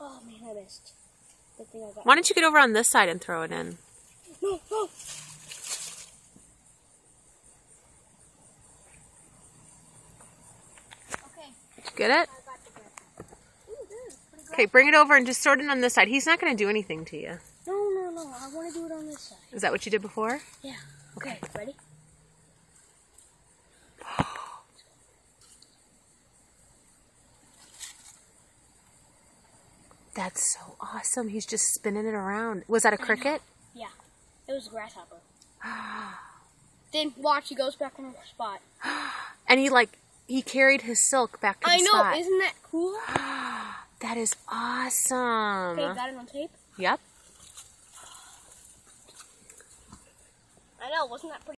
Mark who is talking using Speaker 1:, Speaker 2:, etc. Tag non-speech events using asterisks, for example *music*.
Speaker 1: Oh man, I missed. Good thing I got.
Speaker 2: Why don't you get over on this side and throw it in?
Speaker 1: No, no. Okay,
Speaker 2: Did you get it?
Speaker 1: I got the grip. Ooh, this is pretty good.
Speaker 2: Okay, bring it over and just sort it on this side. He's not going to do anything to you.
Speaker 1: No, no, no. I want to do it on this side.
Speaker 2: Is that what you did before?
Speaker 1: Yeah.
Speaker 2: Okay.
Speaker 1: Okay, ready?
Speaker 2: That's so awesome. He's just spinning it around. Was that a cricket?
Speaker 1: Yeah. It was a grasshopper. *gasps* then watch, he goes back on the spot. *gasps*
Speaker 2: And he like he carried his silk back to the
Speaker 1: I know,
Speaker 2: spot.
Speaker 1: isn't that cool? *gasps*
Speaker 2: That is awesome.
Speaker 1: Okay, got it on tape.
Speaker 2: Yep.
Speaker 1: I know, wasn't that pretty?